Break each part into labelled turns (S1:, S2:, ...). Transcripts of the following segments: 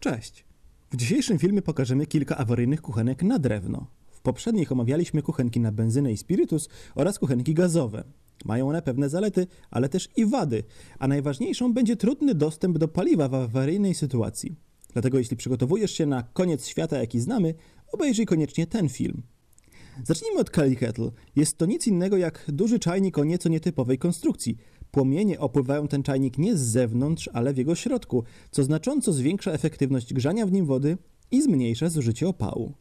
S1: Cześć! W dzisiejszym filmie pokażemy kilka awaryjnych kuchenek na drewno. W poprzednich omawialiśmy kuchenki na benzynę i spirytus oraz kuchenki gazowe. Mają one pewne zalety, ale też i wady, a najważniejszą będzie trudny dostęp do paliwa w awaryjnej sytuacji. Dlatego jeśli przygotowujesz się na koniec świata, jaki znamy, obejrzyj koniecznie ten film. Zacznijmy od Kelly Kettle. Jest to nic innego jak duży czajnik o nieco nietypowej konstrukcji. Płomienie opływają ten czajnik nie z zewnątrz, ale w jego środku, co znacząco zwiększa efektywność grzania w nim wody i zmniejsza zużycie opału.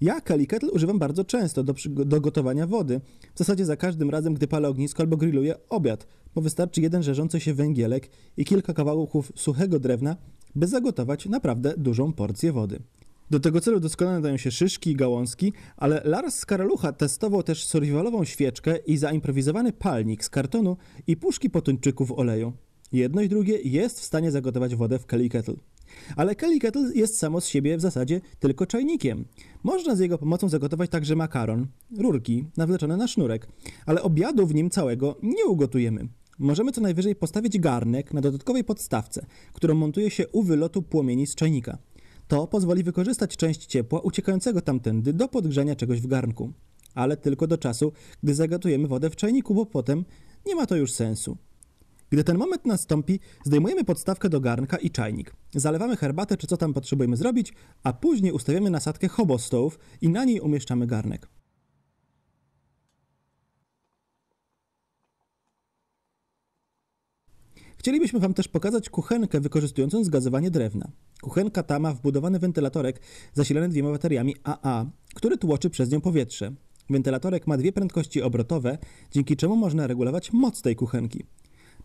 S1: Ja Kelly Kettle używam bardzo często do, do gotowania wody. W zasadzie za każdym razem, gdy palę ognisko albo grilluję obiad, bo wystarczy jeden żerzący się węgielek i kilka kawałków suchego drewna, by zagotować naprawdę dużą porcję wody. Do tego celu doskonale nadają się szyszki i gałązki, ale Lars Skaralucha testował też survivalową świeczkę i zaimprowizowany palnik z kartonu i puszki potuńczyków oleju. Jedno i drugie jest w stanie zagotować wodę w Kelly Kettle. Ale Kelly Kettle jest samo z siebie w zasadzie tylko czajnikiem. Można z jego pomocą zagotować także makaron, rurki nawleczone na sznurek, ale obiadu w nim całego nie ugotujemy. Możemy co najwyżej postawić garnek na dodatkowej podstawce, którą montuje się u wylotu płomieni z czajnika. To pozwoli wykorzystać część ciepła uciekającego tamtędy do podgrzania czegoś w garnku. Ale tylko do czasu, gdy zagotujemy wodę w czajniku, bo potem nie ma to już sensu. Gdy ten moment nastąpi, zdejmujemy podstawkę do garnka i czajnik. Zalewamy herbatę czy co tam potrzebujemy zrobić, a później ustawiamy nasadkę hobostołów i na niej umieszczamy garnek. Chcielibyśmy Wam też pokazać kuchenkę wykorzystującą zgazowanie drewna. Kuchenka ta ma wbudowany wentylatorek zasilany dwiema bateriami AA, który tłoczy przez nią powietrze. Wentylatorek ma dwie prędkości obrotowe, dzięki czemu można regulować moc tej kuchenki.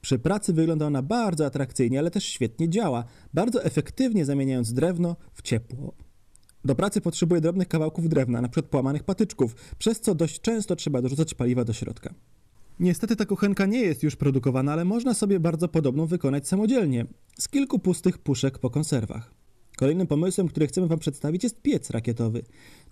S1: Przy pracy wygląda ona bardzo atrakcyjnie, ale też świetnie działa, bardzo efektywnie zamieniając drewno w ciepło. Do pracy potrzebuje drobnych kawałków drewna, np. połamanych patyczków, przez co dość często trzeba dorzucać paliwa do środka. Niestety ta kuchenka nie jest już produkowana, ale można sobie bardzo podobną wykonać samodzielnie, z kilku pustych puszek po konserwach. Kolejnym pomysłem, który chcemy Wam przedstawić jest piec rakietowy.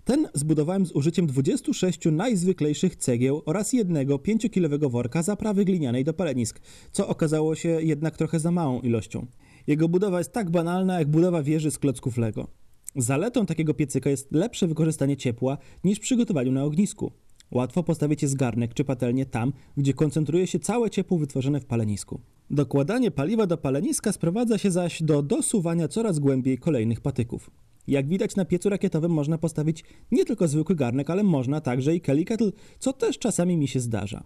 S1: Ten zbudowałem z użyciem 26 najzwyklejszych cegieł oraz jednego 5-kilowego worka zaprawy glinianej do palenisk, co okazało się jednak trochę za małą ilością. Jego budowa jest tak banalna jak budowa wieży z klocków Lego. Zaletą takiego piecyka jest lepsze wykorzystanie ciepła niż przy gotowaniu na ognisku. Łatwo postawić jest garnek czy patelnię tam, gdzie koncentruje się całe ciepło wytworzone w palenisku. Dokładanie paliwa do paleniska sprowadza się zaś do dosuwania coraz głębiej kolejnych patyków. Jak widać na piecu rakietowym można postawić nie tylko zwykły garnek, ale można także i Kelly co też czasami mi się zdarza.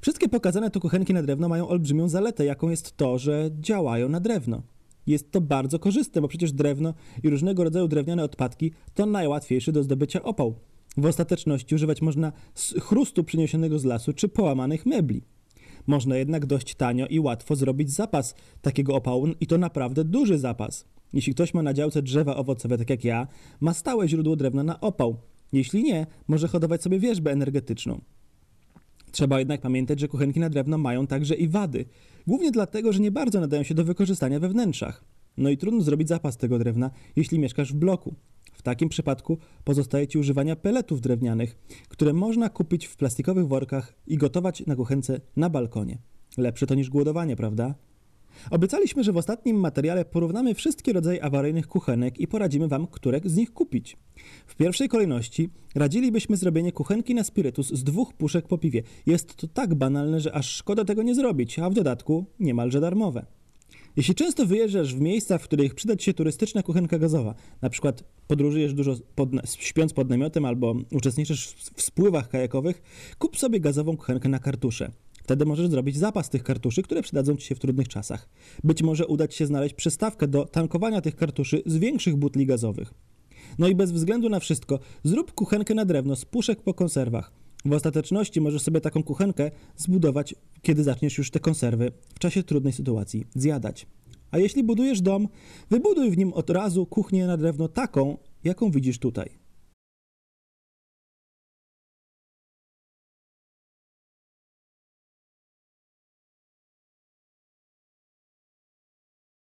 S1: Wszystkie pokazane tu kuchenki na drewno mają olbrzymią zaletę, jaką jest to, że działają na drewno. Jest to bardzo korzystne, bo przecież drewno i różnego rodzaju drewniane odpadki to najłatwiejszy do zdobycia opał. W ostateczności używać można chrustu przyniesionego z lasu czy połamanych mebli. Można jednak dość tanio i łatwo zrobić zapas takiego opału i to naprawdę duży zapas. Jeśli ktoś ma na działce drzewa owocowe, tak jak ja, ma stałe źródło drewna na opał. Jeśli nie, może hodować sobie wierzbę energetyczną. Trzeba jednak pamiętać, że kuchenki na drewno mają także i wady. Głównie dlatego, że nie bardzo nadają się do wykorzystania we wnętrzach. No i trudno zrobić zapas tego drewna, jeśli mieszkasz w bloku. Takim przypadku pozostaje Ci używania peletów drewnianych, które można kupić w plastikowych workach i gotować na kuchence na balkonie. Lepsze to niż głodowanie, prawda? Obiecaliśmy, że w ostatnim materiale porównamy wszystkie rodzaje awaryjnych kuchenek i poradzimy Wam, które z nich kupić. W pierwszej kolejności radzilibyśmy zrobienie kuchenki na spirytus z dwóch puszek po piwie. Jest to tak banalne, że aż szkoda tego nie zrobić, a w dodatku niemalże darmowe. Jeśli często wyjeżdżasz w miejsca, w których przyda Ci się turystyczna kuchenka gazowa, na przykład podróżujesz dużo pod, śpiąc pod namiotem albo uczestniczysz w spływach kajakowych, kup sobie gazową kuchenkę na kartusze. Wtedy możesz zrobić zapas tych kartuszy, które przydadzą Ci się w trudnych czasach. Być może uda Ci się znaleźć przystawkę do tankowania tych kartuszy z większych butli gazowych. No i bez względu na wszystko, zrób kuchenkę na drewno z puszek po konserwach. W ostateczności możesz sobie taką kuchenkę zbudować, kiedy zaczniesz już te konserwy w czasie trudnej sytuacji zjadać. A jeśli budujesz dom, wybuduj w nim od razu kuchnię na drewno taką, jaką widzisz tutaj.